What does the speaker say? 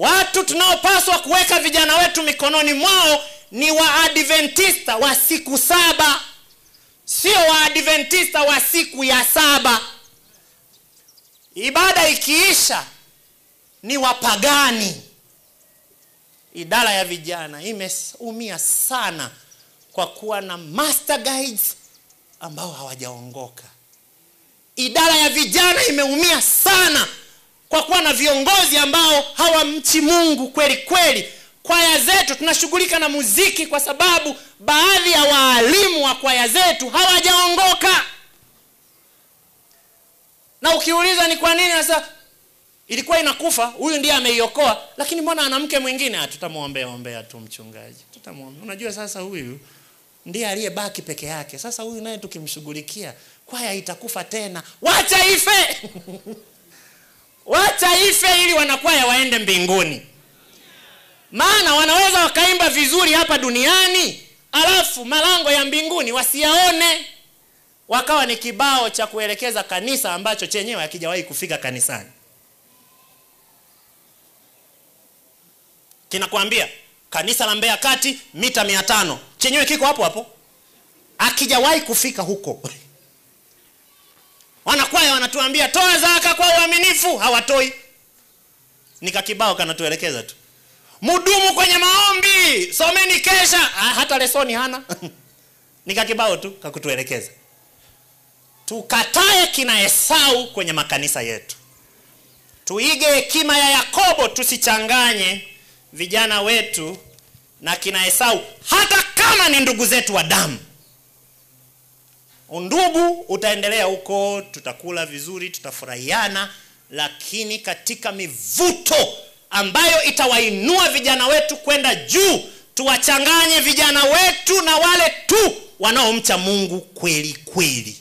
watu tunaopaswa kuweka vijana wetu mikononi mwao ni waadventista wa siku saba. Sio waadventista wa siku ya saba. Ibada ikiisha ni wapagani idara ya vijana imeumia sana kwa kuwa na master guides ambao hawajaongoka. Idara ya vijana imeumia sana kwa kuwa na viongozi ambao hawamchi mungu kweli kweli. Kwaya zetu tunashughulika na muziki kwa sababu baadhi ya waalimu wa kwaya zetu hawajaongoka. Na ukiuliza ni kwa nini sasa ilikuwa inakufa huyu ndiye ameiokoa lakini mbona ana mke mwingine tutamwombea ombea tu mchungaji. Tutamwombea unajua sasa huyu ndiye aliyebaki peke yake. Sasa huyu naye tukimshughulikia kwaya itakufa tena. Wacha ife wacha ife ili wanakwaya waende mbinguni. Maana wanaweza wakaimba vizuri hapa duniani alafu malango ya mbinguni wasiyaone. Wakawa ni kibao cha kuelekeza kanisa ambacho chenyewe hakijawahi kufika kanisani. Kinakwambia kanisa la mbea kati mita mia tano. Chenyewe kiko hapo hapo. Akijawahi kufika huko. Wanakwaya wanatuambia toa kwa uaminifu hawatoi. Ni kakibao kanatuelekeza tu. Mudumu kwenye maombi someni kesha. Ha, hata lesoni hana. Ni kakibao tu kakutuelekeza. Tukatae kina esau kwenye makanisa yetu. Tuige hekima ya yakobo tusichanganye vijana wetu na kina esau hata kama ni ndugu zetu wa damu undugu utaendelea huko tutakula vizuri tutafurahiana lakini katika mivuto ambayo itawainua vijana wetu kwenda juu tuwachanganye vijana wetu na wale tu wanaomcha mungu kweli kweli